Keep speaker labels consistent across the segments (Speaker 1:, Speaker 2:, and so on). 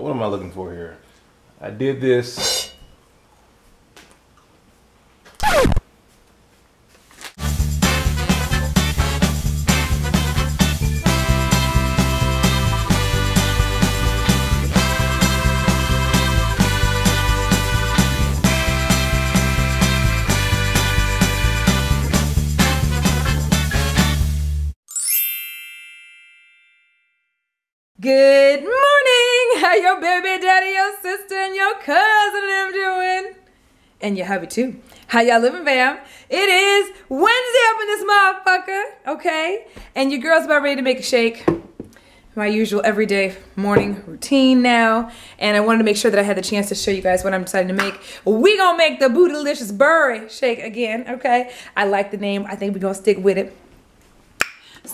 Speaker 1: what am I looking for here? I did this.
Speaker 2: And your hubby too. How y'all living, fam? It is Wednesday up in this motherfucker, okay? And your girl's about ready to make a shake. My usual everyday morning routine now. And I wanted to make sure that I had the chance to show you guys what I'm deciding to make. We gonna make the Bootylicious Berry shake again, okay? I like the name. I think we gonna stick with it.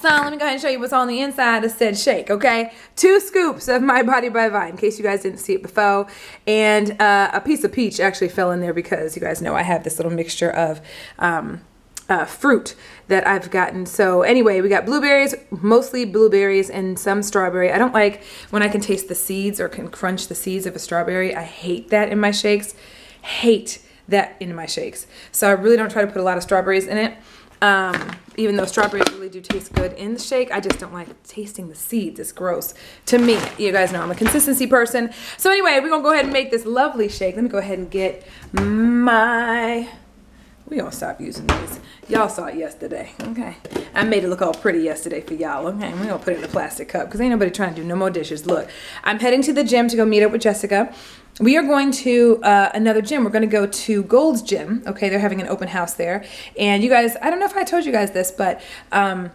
Speaker 2: So let me go ahead and show you what's on the inside of said shake, okay? Two scoops of My Body by Vi, in case you guys didn't see it before. And uh, a piece of peach actually fell in there because you guys know I have this little mixture of um, uh, fruit that I've gotten. So anyway, we got blueberries, mostly blueberries and some strawberry. I don't like when I can taste the seeds or can crunch the seeds of a strawberry. I hate that in my shakes. Hate that in my shakes. So I really don't try to put a lot of strawberries in it. Um, even though strawberries really do taste good in the shake, I just don't like tasting the seeds. It's gross to me. You guys know I'm a consistency person. So anyway, we're gonna go ahead and make this lovely shake. Let me go ahead and get my, we gonna stop using these. Y'all saw it yesterday, okay? I made it look all pretty yesterday for y'all, okay? We're gonna put it in a plastic cup because ain't nobody trying to do no more dishes. Look, I'm heading to the gym to go meet up with Jessica. We are going to uh, another gym. We're going to go to Gold's Gym. Okay, they're having an open house there. And you guys, I don't know if I told you guys this, but um,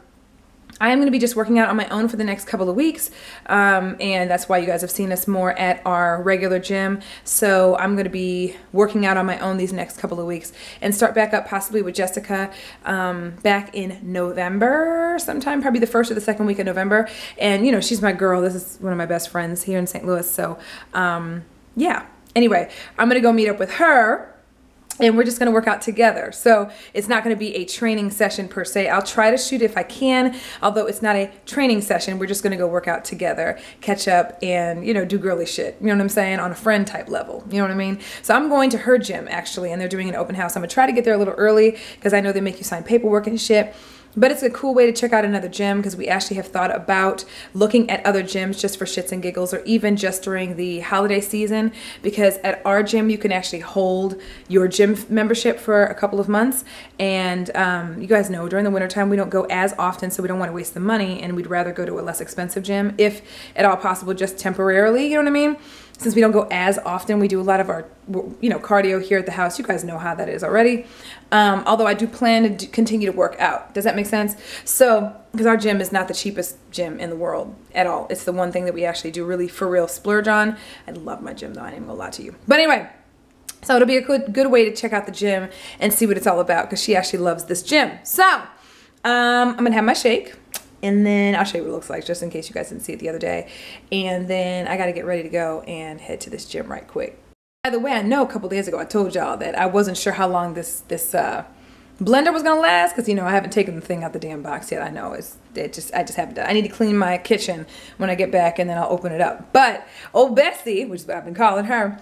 Speaker 2: I am going to be just working out on my own for the next couple of weeks. Um, and that's why you guys have seen us more at our regular gym. So I'm going to be working out on my own these next couple of weeks and start back up possibly with Jessica um, back in November sometime, probably the first or the second week of November. And, you know, she's my girl. This is one of my best friends here in St. Louis. So, um, yeah. Anyway, I'm going to go meet up with her and we're just going to work out together. So it's not going to be a training session per se. I'll try to shoot if I can, although it's not a training session. We're just going to go work out together, catch up, and you know do girly shit. You know what I'm saying on a friend type level. You know what I mean? So I'm going to her gym actually, and they're doing an open house. I'm gonna try to get there a little early because I know they make you sign paperwork and shit. But it's a cool way to check out another gym because we actually have thought about looking at other gyms just for shits and giggles or even just during the holiday season because at our gym you can actually hold your gym membership for a couple of months. And um, you guys know during the wintertime we don't go as often so we don't want to waste the money and we'd rather go to a less expensive gym if at all possible just temporarily you know what I mean since we don't go as often, we do a lot of our, you know, cardio here at the house. You guys know how that is already. Um, although I do plan to continue to work out. Does that make sense? So, because our gym is not the cheapest gym in the world at all. It's the one thing that we actually do really for real splurge on. I love my gym though. I ain't gonna lie to you. But anyway, so it'll be a good, good way to check out the gym and see what it's all about because she actually loves this gym. So, um, I'm gonna have my shake and then I'll show you what it looks like just in case you guys didn't see it the other day. And then I got to get ready to go and head to this gym right quick. By the way, I know a couple days ago I told y'all that I wasn't sure how long this this uh, blender was gonna last because you know I haven't taken the thing out the damn box yet. I know it's it just I just haven't done. I need to clean my kitchen when I get back and then I'll open it up. But old Bessie, which is what I've been calling her,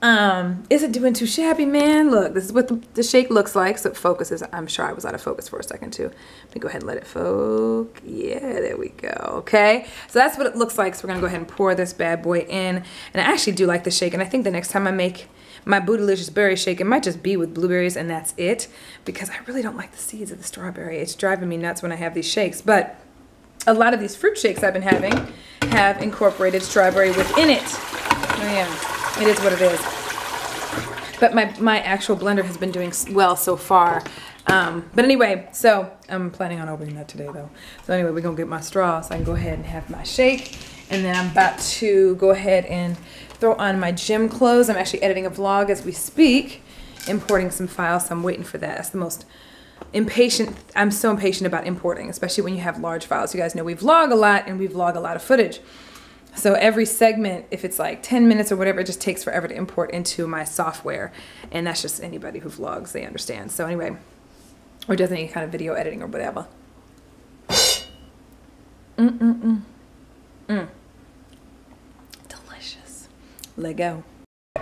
Speaker 2: um, is it doing too shabby, man. Look, this is what the, the, shake looks like. So it focuses. I'm sure I was out of focus for a second too. Let me go ahead and let it focus. Yeah, there we go. Okay. So that's what it looks like. So we're going to go ahead and pour this bad boy in. And I actually do like the shake. And I think the next time I make my Bootylicious Berry Shake, it might just be with blueberries and that's it. Because I really don't like the seeds of the strawberry. It's driving me nuts when I have these shakes. But a lot of these fruit shakes I've been having have incorporated strawberry within it. Oh yeah. It is what it is. But my, my actual blender has been doing well so far. Um, but anyway, so I'm planning on opening that today though. So anyway, we're gonna get my straw so I can go ahead and have my shake. And then I'm about to go ahead and throw on my gym clothes. I'm actually editing a vlog as we speak, importing some files, so I'm waiting for that. That's the most impatient, I'm so impatient about importing, especially when you have large files. You guys know we vlog a lot and we vlog a lot of footage. So every segment, if it's like 10 minutes or whatever, it just takes forever to import into my software. And that's just anybody who vlogs, they understand. So anyway, or does any kind of video editing or whatever. Mm-mm-mm. Mm. Delicious. Let go.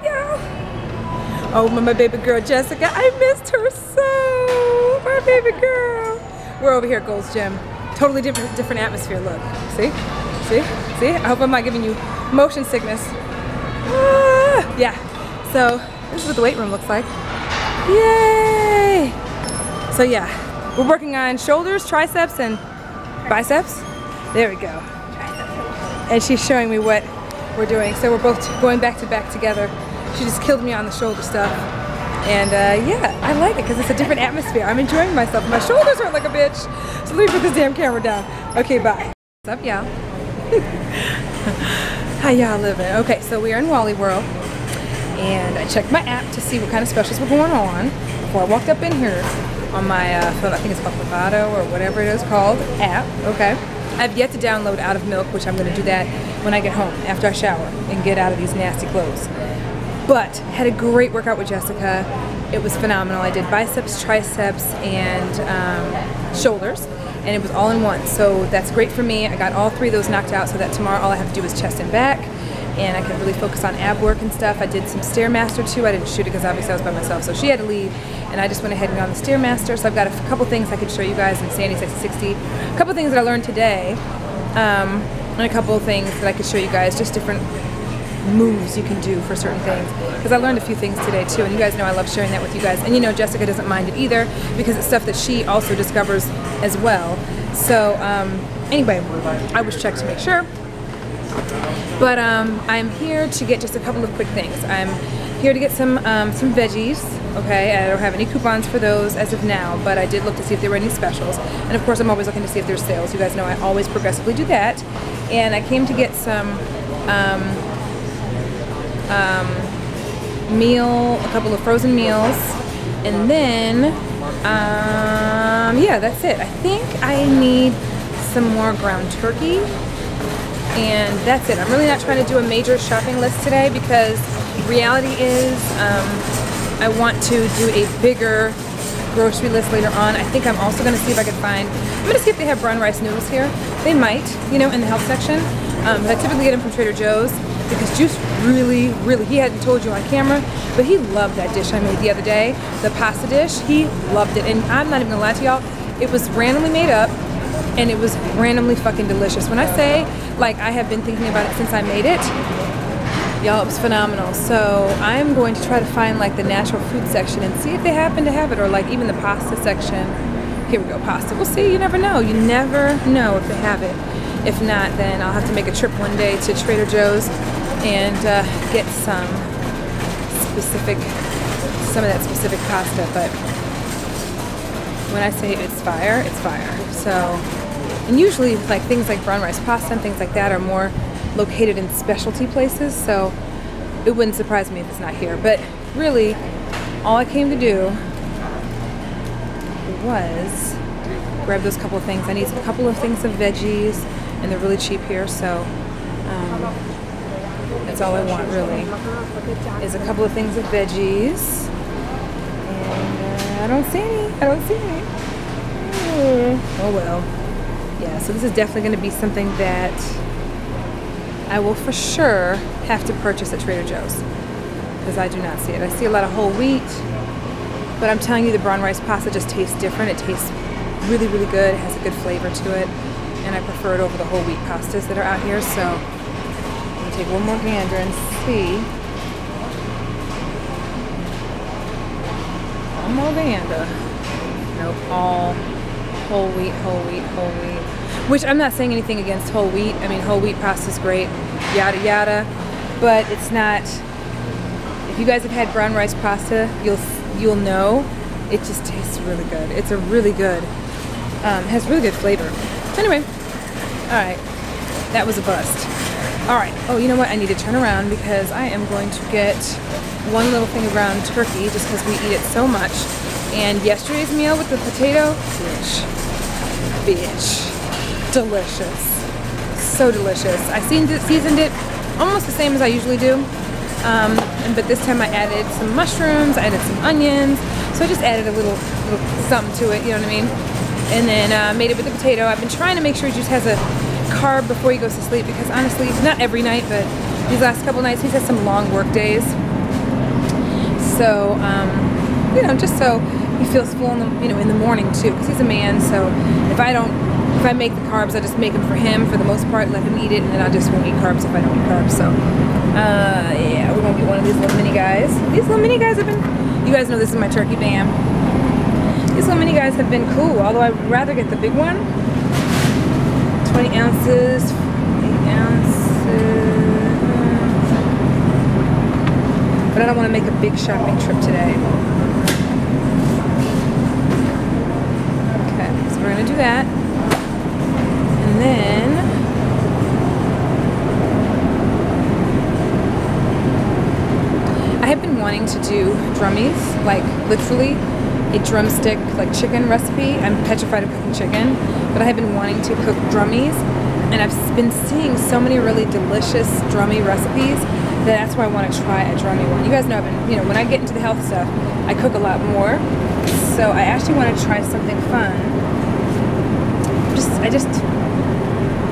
Speaker 2: Yeah. Oh, my, my baby girl Jessica, I missed her so. My baby girl. We're over here at Gold's Gym. Totally different, different atmosphere. Look, see, see, see. I hope I'm not giving you motion sickness. Ah, yeah. So this is what the weight room looks like. Yay! So yeah, we're working on shoulders, triceps, and biceps. There we go. And she's showing me what we're doing. So we're both going back to back together. She just killed me on the shoulder stuff. And uh, yeah, I like it because it's a different atmosphere. I'm enjoying myself. My shoulders hurt like a bitch. So let me put this damn camera down. Okay, bye. What's up, y'all? How y'all living? Okay, so we are in Wally World. And I checked my app to see what kind of specials were going on before I walked up in here on my uh, phone. I think it's called Favado or whatever it is called app. Okay. I've yet to download Out of Milk, which I'm going to do that when I get home after I shower and get out of these nasty clothes. But had a great workout with Jessica. It was phenomenal. I did biceps, triceps, and um, shoulders, and it was all in one. So that's great for me. I got all three of those knocked out so that tomorrow all I have to do is chest and back and I can really focus on ab work and stuff. I did some Stairmaster too. I didn't shoot it because obviously I was by myself, so she had to leave, and I just went ahead and got on the Stairmaster. So I've got a couple things I could show you guys in Sande 60. A couple things that I learned today, um, and a couple things that I could show you guys, just different moves you can do for certain things. Because I learned a few things today too, and you guys know I love sharing that with you guys. And you know Jessica doesn't mind it either because it's stuff that she also discovers as well. So um, anyway, I was checked to make sure. But um, I'm here to get just a couple of quick things. I'm here to get some um, some veggies. Okay, I don't have any coupons for those as of now, but I did look to see if there were any specials. And of course, I'm always looking to see if there's sales. You guys know I always progressively do that. And I came to get some um, um, meal, a couple of frozen meals, and then um, yeah, that's it. I think I need some more ground turkey and that's it. I'm really not trying to do a major shopping list today because reality is um, I want to do a bigger grocery list later on. I think I'm also going to see if I can find, I'm to see if they have brown rice noodles here. They might, you know, in the health section. Um, but I typically get them from Trader Joe's because Juice really, really, he hadn't told you on camera, but he loved that dish I made the other day, the pasta dish. He loved it. And I'm not even to lie to y'all, it was randomly made up and it was randomly fucking delicious. When I say, like, I have been thinking about it since I made it, y'all, it was phenomenal. So I'm going to try to find, like, the natural food section and see if they happen to have it, or, like, even the pasta section. Here we go, pasta. We'll see. You never know. You never know if they have it. If not, then I'll have to make a trip one day to Trader Joe's and uh, get some specific, some of that specific pasta. But when I say it's fire, it's fire. So and usually, like things like brown rice pasta and things like that are more located in specialty places, so it wouldn't surprise me if it's not here. But really, all I came to do was grab those couple of things. I need a couple of things of veggies, and they're really cheap here, so um, that's all I want really. Is a couple of things of veggies, and uh, I don't see any. I don't see any. Oh well yeah, so this is definitely going to be something that I will for sure have to purchase at Trader Joe's because I do not see it. I see a lot of whole wheat, but I'm telling you the brown rice pasta just tastes different. It tastes really, really good. It has a good flavor to it, and I prefer it over the whole wheat pastas that are out here. So I'm to take one more gander and see. One more gander. Nope, all whole wheat, whole wheat, whole wheat. Which I'm not saying anything against whole wheat. I mean, whole wheat pasta is great, yada yada. But it's not. If you guys have had brown rice pasta, you'll you'll know it just tastes really good. It's a really good, um, has really good flavor. Anyway, all right, that was a bust. All right. Oh, you know what? I need to turn around because I am going to get one little thing of ground turkey just because we eat it so much. And yesterday's meal with the potato, bitch bitch. Delicious. So delicious. I seasoned it almost the same as I usually do. Um, but this time I added some mushrooms, I added some onions. So I just added a little, little something to it, you know what I mean? And then uh, made it with the potato. I've been trying to make sure Juice has a carb before he goes to sleep because honestly, not every night, but these last couple nights. He's had some long work days. So, um, you know, just so he feels full in the, you know, in the morning too, because he's a man. So if I don't, if I make the carbs, I just make them for him for the most part, let him eat it, and then I just won't eat carbs if I don't eat carbs. So, uh, yeah, we're gonna get one of these little mini guys. These little mini guys have been, you guys know this is my turkey bam. These many guys have been cool, although I'd rather get the big one. 20 ounces, 8 ounces. But I don't want to make a big shopping trip today. Okay, so we're going to do that. And then I have been wanting to do drummies, like literally a drumstick like chicken recipe. I'm petrified of cooking chicken, but I have been wanting to cook drummies and I've been seeing so many really delicious drummy recipes that that's why I want to try a drummy one. You guys know I've been, you know, when I get into the health stuff, I cook a lot more. So I actually want to try something fun. Just I just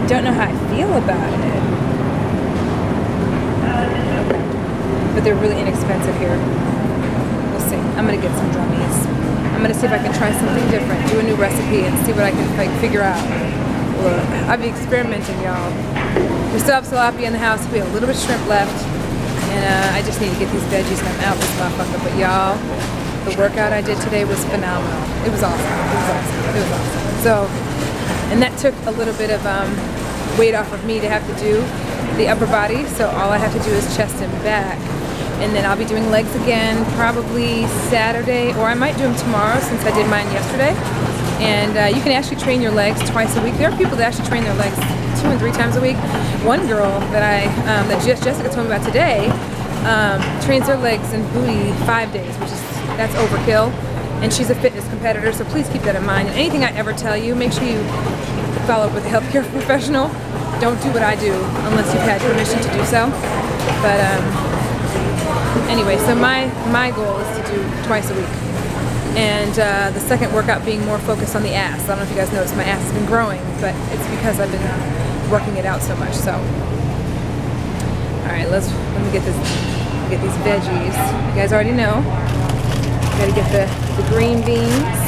Speaker 2: don't know how I feel about it. But they're really inexpensive here. We'll see. I'm gonna get some drummies. I'm gonna see if I can try something different, do a new recipe, and see what I can like, figure out. I'll be experimenting, y'all. We still have tilapia in the house. We have a little bit of shrimp left. And uh, I just need to get these veggies and I'm out this motherfucker. But y'all, the workout I did today was phenomenal. It was awesome. It was awesome. It was awesome. So, and that took a little bit of um, weight off of me to have to do the upper body. So all I have to do is chest and back. And then I'll be doing legs again probably Saturday, or I might do them tomorrow since I did mine yesterday. And uh, you can actually train your legs twice a week. There are people that actually train their legs two and three times a week. One girl that I, um, that just Jessica told me about today, um, trains her legs and booty five days, which is, that's overkill. And she's a fitness competitor, so please keep that in mind. And anything I ever tell you, make sure you follow up with a healthcare professional. Don't do what I do unless you've had permission to do so. But um, anyway, so my, my goal is to do twice a week and uh, the second workout being more focused on the ass. I don't know if you guys noticed my ass has been growing, but it's because I've been working it out so much. So, all right, let's let me get this get these veggies. You guys already know. Got to get the the green beans.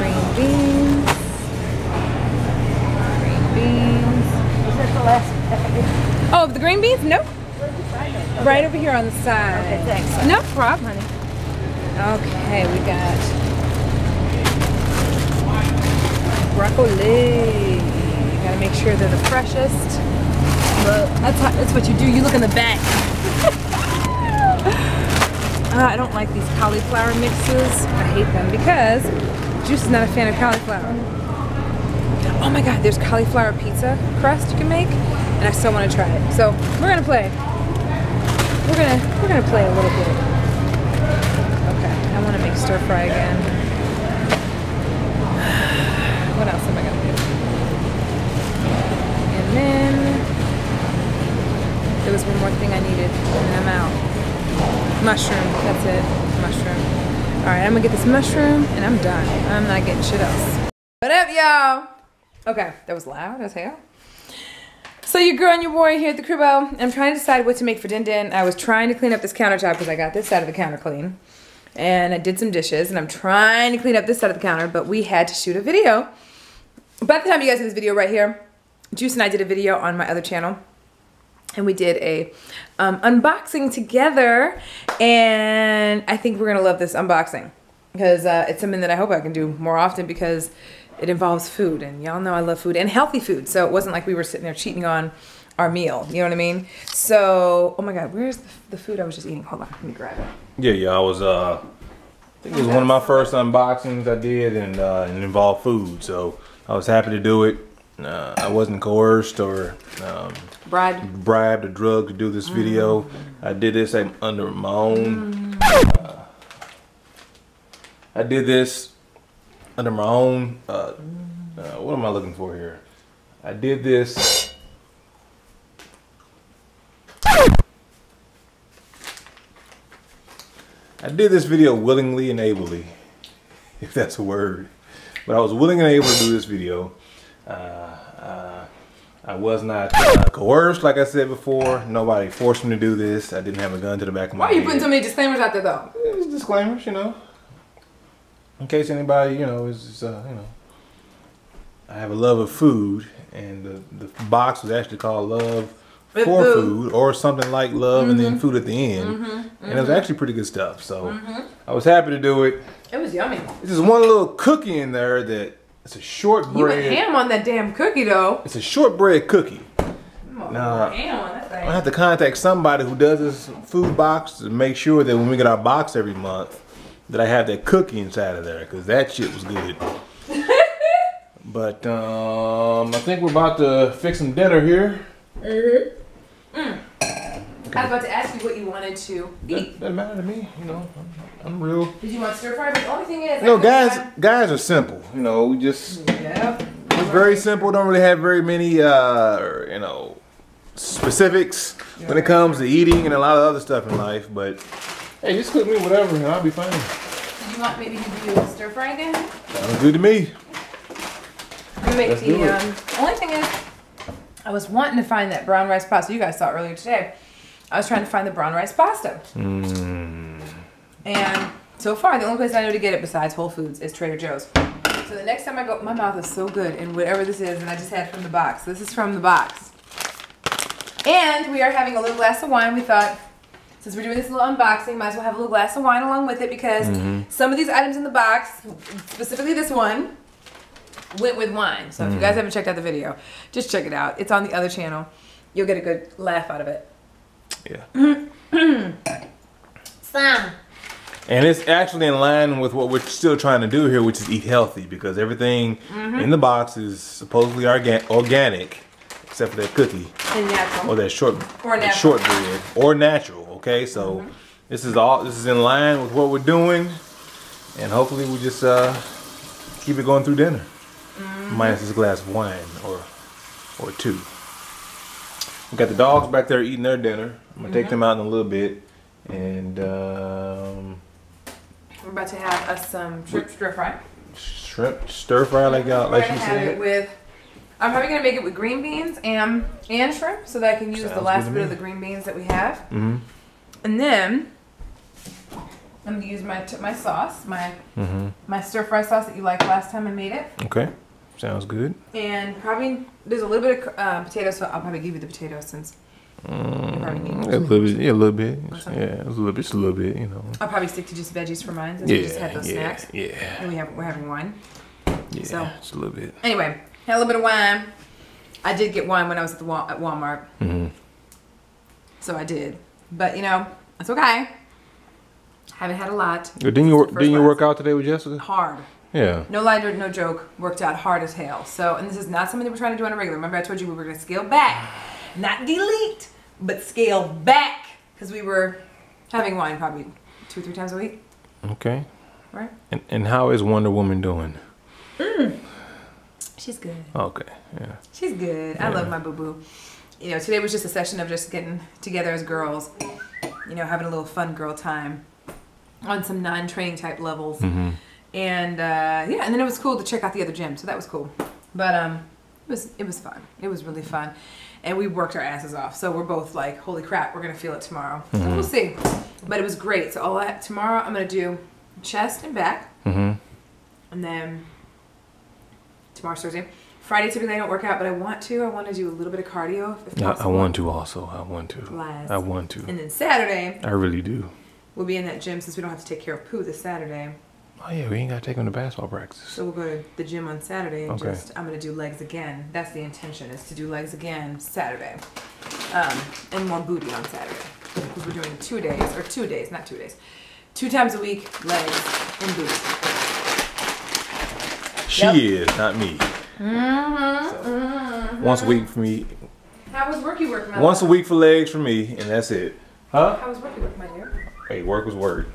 Speaker 2: Green beans. Green beans.
Speaker 3: Is this the last?
Speaker 2: Oh, the green beans? Nope. Right over here on the side.
Speaker 3: Okay, thanks.
Speaker 2: No problem, honey. Okay, we got broccoli. You Gotta make sure they're the freshest. That's how, that's what you do. You look in the back. uh, I don't like these cauliflower mixes. I hate them because Juice is not a fan of cauliflower. Oh my God, there's cauliflower pizza crust you can make, and I still want to try it. So we're gonna play. We're gonna we're gonna play a little bit. Okay, I want to make stir fry again. What else am I gonna do? And then there was one more thing I needed, and I'm out. Mushroom, that's it. Mushroom. All right, I'm gonna get this mushroom, and I'm done. I'm not getting shit else. What up, y'all? Okay, that was loud as hell. So your girl and your boy here at the cribbo. I'm trying to decide what to make for Din Din. I was trying to clean up this countertop because I got this side of the counter clean. And I did some dishes and I'm trying to clean up this side of the counter, but we had to shoot a video. By the time you guys see this video right here, Juice and I did a video on my other channel and we did a um, unboxing together and I think we're gonna love this unboxing because uh, it's something that I hope I can do more often because it involves food and y'all know I love food and healthy food so it wasn't like we were sitting there cheating on our meal you know what I mean? So oh my god where's the, the food I was just eating? Hold on let me grab it.
Speaker 1: Yeah, yeah, I was, uh, I think it was one of my first unboxings I did and, uh, it involved food, so I was happy to do it. Uh, I wasn't coerced or, um,
Speaker 2: bride
Speaker 1: bribed or drugged to do this video. I did this at, under my own, uh, I did this under my own, uh, uh, what am I looking for here? I did this I did this video willingly and ably, if that's a word. But I was willing and able to do this video. Uh, uh, I was not uh, coerced, like I said before. Nobody forced me to do this. I didn't have a gun to the back of my
Speaker 2: Why are you
Speaker 1: head.
Speaker 2: putting so many disclaimers out there though?
Speaker 1: It's disclaimers, you know, in case anybody, you know, is is, uh, you know, I have a love of food, and the the box was actually called Love for
Speaker 2: food.
Speaker 1: food. or something like Love and then mm-hmm. food at the end, mm-hmm. and it was mm-hmm. actually pretty good stuff. So I was happy to do it.
Speaker 2: It was yummy.
Speaker 1: There's just one little cookie in there that it's a shortbread.
Speaker 2: You went ham on that damn cookie though.
Speaker 1: It's a shortbread cookie.
Speaker 2: On that
Speaker 1: I have to contact somebody who does this food box to make sure that when we get our box every month, that I have that cookie inside of there because that shit was good. but um, I think we're about to fix some dinner here.
Speaker 2: I was about to ask you what you wanted to eat.
Speaker 1: That doesn't matter to me, you know. I'm, I'm real.
Speaker 2: Did you want stir fry? But the only thing is, I
Speaker 1: guys, guys are simple. You know, we just
Speaker 2: Yep.
Speaker 1: we're very simple. Don't really have very many, uh, you know, specifics when it comes to eating and a lot of other stuff in life. But hey, just cook me whatever, and I'll be fine.
Speaker 2: Did you want maybe to do a stir fry again?
Speaker 1: Sounds good to me.
Speaker 2: Gonna make
Speaker 1: Let's do
Speaker 2: the
Speaker 1: it.
Speaker 2: um, only thing is, I was wanting to find that brown rice pasta you guys saw earlier today. I was trying to find the brown rice pasta,
Speaker 1: Mm.
Speaker 2: and so far the only place I know to get it besides Whole Foods is Trader Joe's. So the next time I go, my mouth is so good, and whatever this is, and I just had from the box. This is from the box, and we are having a little glass of wine. We thought. Since we're doing this little unboxing, might as well have a little glass of wine along with it because mm-hmm. some of these items in the box, specifically this one, went with wine. So if you guys mm-hmm. haven't checked out the video, just check it out. It's on the other channel. You'll get a good laugh out of it.
Speaker 1: Yeah.
Speaker 2: Sam.
Speaker 1: And it's actually in line with what we're still trying to do here, which is eat healthy, because everything mm-hmm. in the box is supposedly orga- organic, except for that cookie
Speaker 2: And natural.
Speaker 1: or that short
Speaker 2: Or
Speaker 1: that shortbread or natural. Okay, so this is all this is in line with what we're doing, and hopefully we just uh, keep it going through dinner, minus this glass of wine or or two. We got the dogs back there eating their dinner. I'm gonna take them out in a little bit, and um,
Speaker 2: We're about to have us some shrimp stir fry.
Speaker 1: shrimp stir fry like y'all like you said.
Speaker 2: with. I'm probably gonna make it with green beans and and shrimp, so that I can use
Speaker 1: Sounds
Speaker 2: the last bit of the green beans that we have.
Speaker 1: Mm-hmm.
Speaker 2: And then I'm gonna use my my sauce, my
Speaker 1: Mm-hmm.
Speaker 2: my stir fry sauce that you liked last time I made it.
Speaker 1: Okay, sounds good.
Speaker 2: And probably there's a little bit of uh, potatoes, so I'll probably give you the potatoes since you probably need
Speaker 1: Mm, a little bit, yeah, a little bit. Yeah, a little bit, just a little bit, you know.
Speaker 2: I'll probably stick to just veggies for mine since we just
Speaker 1: Yeah,
Speaker 2: had those
Speaker 1: yeah,
Speaker 2: snacks.
Speaker 1: yeah,
Speaker 2: And we have we're having wine.
Speaker 1: yeah.
Speaker 2: So-
Speaker 1: Just a little bit.
Speaker 2: Anyway, had a little bit of wine. I did get wine when I was at the Wal- at Walmart,
Speaker 1: Mm-hmm.
Speaker 2: so I did. But you know, it's okay. Haven't had a lot.
Speaker 1: Didn't you work? Didn't you work out today with Jessica?
Speaker 2: Hard.
Speaker 1: Yeah.
Speaker 2: No lie, no- joke. Worked out hard as hell. So, and this is not something that we're trying to do on a regular. Remember, I told you we were going to scale back, not delete, but scale back, because we were having wine probably two, or three times a week,
Speaker 1: Okay.
Speaker 2: right?
Speaker 1: And and how is Wonder Woman doing?
Speaker 2: She's good.
Speaker 1: Okay. Yeah.
Speaker 2: She's good. I love my boo boo. You know, today was just a session of just getting together as girls, you know, having a little fun girl time on some non training type levels.
Speaker 1: Mm-hmm.
Speaker 2: And uh, yeah, and then it was cool to check out the other gym, so that was cool. But um, it was it was fun. It was really fun, and we worked our asses off. So we're both like, holy crap, we're gonna feel it tomorrow. So we'll see. But it was great. So all that tomorrow, I'm gonna do chest and back,
Speaker 1: Mm-hmm.
Speaker 2: and then tomorrow's Thursday. Friday typically I don't work out, but I want to. I want to do a little bit of cardio if
Speaker 1: I, I want to also. I want to.
Speaker 2: Lies.
Speaker 1: I want to.
Speaker 2: And then Saturday
Speaker 1: I really do.
Speaker 2: we'll be in that gym since we don't have to take care of Pooh this Saturday.
Speaker 1: Oh yeah, we ain't gotta take him to basketball practice.
Speaker 2: So we'll go to the gym on Saturday and
Speaker 1: Okay.
Speaker 2: just I'm gonna do legs again. That's the intention is to do legs again Saturday, um, and more booty on Saturday because we're doing two days or two days, not two days, two times a week legs and booty.
Speaker 1: She
Speaker 2: Yep.
Speaker 1: is, not me.
Speaker 2: Mm-hmm,
Speaker 1: Once a week for me.
Speaker 2: How was worky work, my
Speaker 1: Once a week for legs for me, and that's it. Huh?
Speaker 2: How was worky work, my dear?
Speaker 1: Hey, work was work.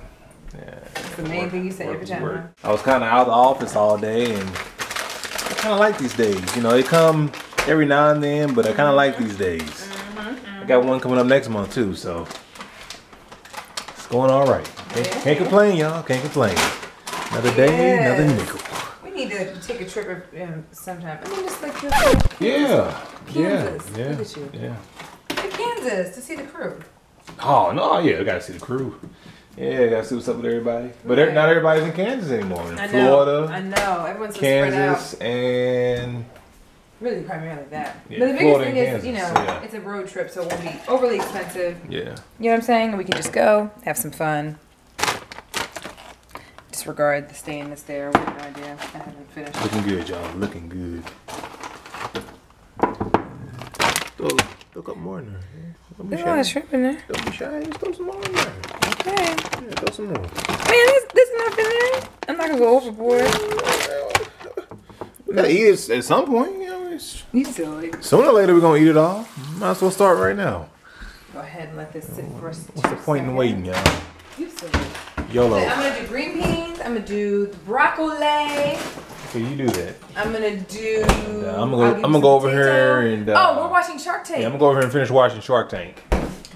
Speaker 1: Yeah.
Speaker 2: It's the main thing you say every time.
Speaker 1: work.
Speaker 2: huh?
Speaker 1: I was kind of out of the office all day, and I kind of like these days. You know, they come every now and then, but I kind of like these days.
Speaker 2: Mm-hmm,
Speaker 1: I got one coming up next month too, so it's going all right. Can't,
Speaker 2: Yeah.
Speaker 1: can't complain, y'all. Can't complain. Another day, another nickel.
Speaker 2: We need to should take a trip um, sometime. I mean, just like your
Speaker 1: Yeah.
Speaker 2: Kansas.
Speaker 1: Yeah.
Speaker 2: Look at you.
Speaker 1: Yeah.
Speaker 2: to Kansas to see the crew.
Speaker 1: Oh no, yeah, we gotta see the crew. Yeah, gotta see what's up with everybody. But not everybody's in Kansas anymore. In
Speaker 2: I know.
Speaker 1: Florida,
Speaker 2: I know. Everyone's so spread out.
Speaker 1: Kansas, and
Speaker 2: Really, primarily that.
Speaker 1: Yeah,
Speaker 2: but the biggest
Speaker 1: Florida
Speaker 2: thing is, you know,
Speaker 1: yeah.
Speaker 2: it's a road trip, so it won't be overly expensive.
Speaker 1: yeah.
Speaker 2: You know what I'm saying? We can just go, have some fun. Disregard the stain that's there. We have no idea. I haven't finished.
Speaker 1: Looking good, y'all. Looking good. Throw, throw a couple more in there. yeah. Don't be
Speaker 2: There's a lot of shrimp in there.
Speaker 1: Don't be shy. Just throw some more in there.
Speaker 2: Okay.
Speaker 1: Yeah, throw some more.
Speaker 2: Man, there's, there's enough in there. I'm not gonna go overboard.
Speaker 1: We gotta eat it at some point. You know, it's,
Speaker 2: You silly.
Speaker 1: sooner or later we're gonna eat it all. Might as well start right now.
Speaker 2: Go ahead and let this sit for us.
Speaker 1: What's the point in waiting, y'all?
Speaker 2: You silly.
Speaker 1: YOLO.
Speaker 2: I'm gonna do green beans. I'm gonna do the broccoli.
Speaker 1: Okay, you do that.
Speaker 2: I'm gonna do.
Speaker 1: Yeah, I'm gonna go- I'm gonna go over here and, uh,
Speaker 2: oh, we're watching Shark Tank.
Speaker 1: Yeah, I'm gonna go over here and finish watching Shark Tank.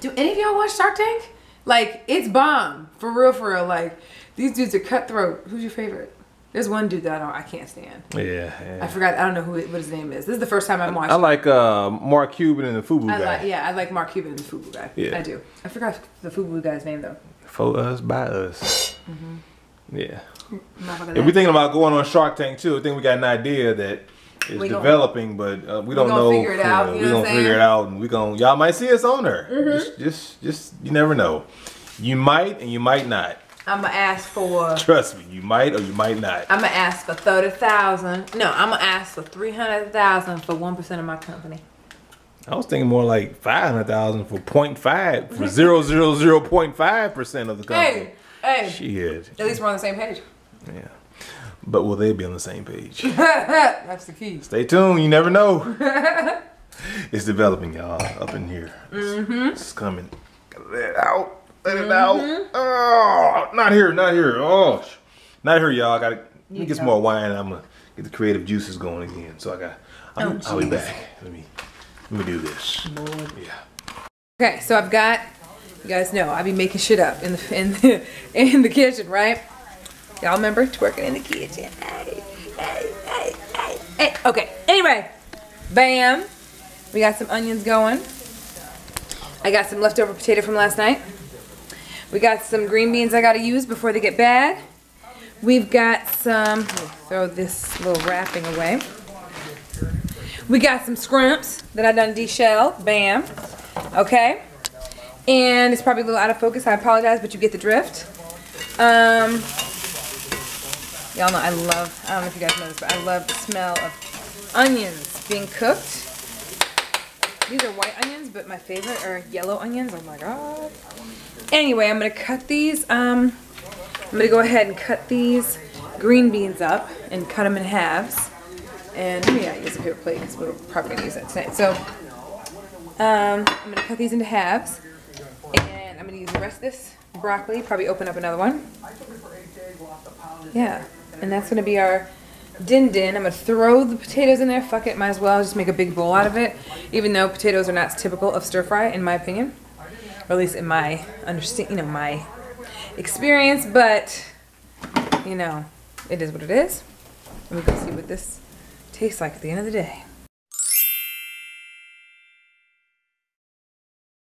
Speaker 2: Do any of y'all watch Shark Tank? Like, it's bomb. For real, for real. Like, these dudes are cutthroat. Who's your favorite? There's one dude that I, don't, I can't stand.
Speaker 1: Yeah,
Speaker 2: I forgot. I don't know who what his name is. This is the first time I'm watching.
Speaker 1: I like uh, Mark Cuban and the Fubu
Speaker 2: I
Speaker 1: guy.
Speaker 2: like, yeah, I like Mark Cuban and the Fubu guy.
Speaker 1: Yeah.
Speaker 2: I do. I forgot the Fubu guy's name though.
Speaker 1: For us, by us. Yeah.
Speaker 2: Motherfucker
Speaker 1: If
Speaker 2: that-
Speaker 1: we thinking about going on Shark Tank too, I think we got an idea that is
Speaker 2: We gon-
Speaker 1: developing, but uh, we don't
Speaker 2: gonna
Speaker 1: know.
Speaker 2: figure it out, you
Speaker 1: we
Speaker 2: know what
Speaker 1: gonna
Speaker 2: I'm
Speaker 1: figure? It out, and we gonna y'all might see us on there. Just, just, just you never know. You might and you might not.
Speaker 2: I'm gonna ask for.
Speaker 1: Trust me, you might or you might not.
Speaker 2: I'm gonna ask for thirty thousand. No, I'm gonna ask for three hundred thousand for one percent of my company.
Speaker 1: I was thinking more like five hundred thousand for 0.5 for zero zero zero point five percent of the company.
Speaker 2: Hey, hey.
Speaker 1: Shit.
Speaker 2: At least we're on the same page.
Speaker 1: Yeah. But will they be on the same page?
Speaker 2: That's the key.
Speaker 1: Stay tuned. You never know. it's developing, y'all, up in here. It's,
Speaker 2: Mm-hmm.
Speaker 1: it's coming. Gotta Let it out. Let it out. Oh, not here. Not here. Oh, not here, y'all. I gotta let me get some more wine. I'm gonna get the creative juices going again. So I got. I'm,
Speaker 2: Oh,
Speaker 1: I'll be back. Let me. Let me do this. Yeah.
Speaker 2: Okay, so I've got. You guys know I be making shit up in the in the, in the kitchen, right? Y'all remember twerking in the kitchen? Hey, hey, hey, hey, hey. Okay. Anyway, bam. We got some onions going. I got some leftover potato from last night. We got some green beans I gotta use before they get bad. We've got some. Throw this little wrapping away. We got some scrimps that I done deshelled. Bam. Okay. And it's probably a little out of focus. I apologize, but you get the drift. Um, y'all know I love, I don't know if you guys know this, but I love the smell of onions being cooked. These are white onions, but my favorite are yellow onions. Oh my god. Anyway, I'm gonna cut these. Um, I'm gonna go ahead and cut these green beans up and cut them in halves. And maybe I use a paper plate because we're probably gonna use that tonight. So um, I'm gonna cut these into halves, the rest of this broccoli. Probably open up another one. Yeah, and that's gonna be our din din. I'm gonna throw the potatoes in there. Fuck it, might as well just make a big bowl out of it. Even though potatoes are not typical of stir fry, in my opinion, or at least in my understand, you know, my experience. But you know, it is what it is. And we can see what this tastes like at the end of the day.